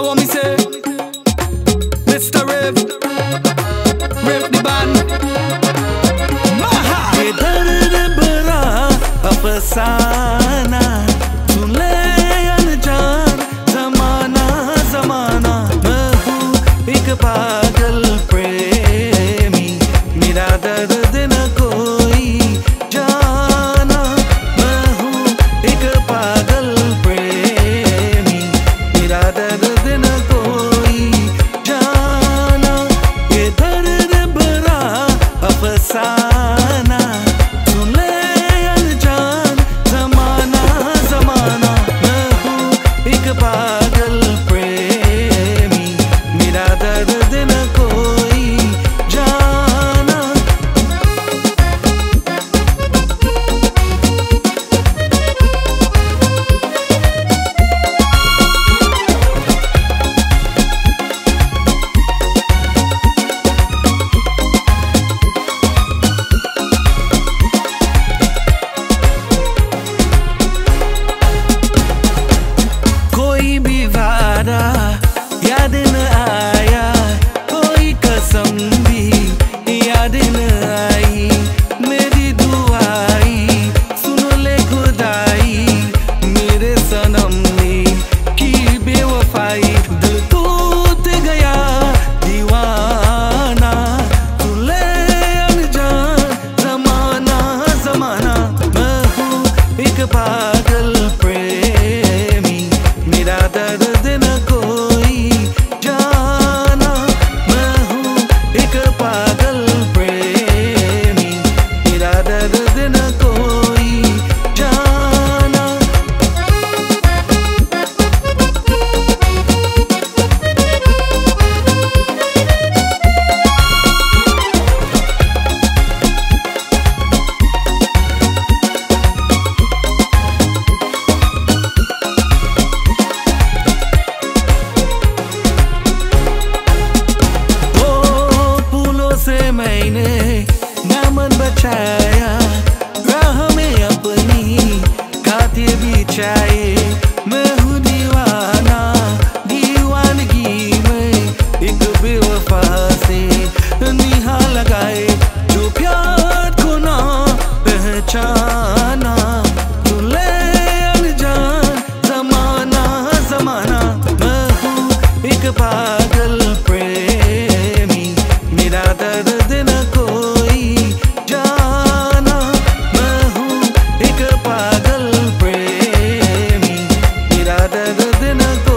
remember what me say. Mr. Rave, Rave the band. Maha. Better than Bara, ले खुदाई मेरे सनम ने की बेवफाई। दिल टूट गया, दीवाना। तू ले अनजान, जमाना जमाना। मैं हूँ एक पागल बचाया राह में अपनी खाते बिछाए। मैं हूँ दीवाना, दीवानगी में एक बेवफा से निहा लगाए। जो प्यार को ना पहचाना, तू ले अनजान, जमाना जमाना। मैं हूँ एक पागल हूँ